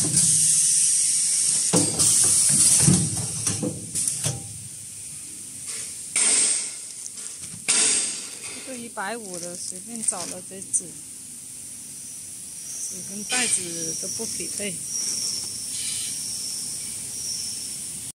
这个一百五的随便找了这纸，纸跟袋子都不匹配。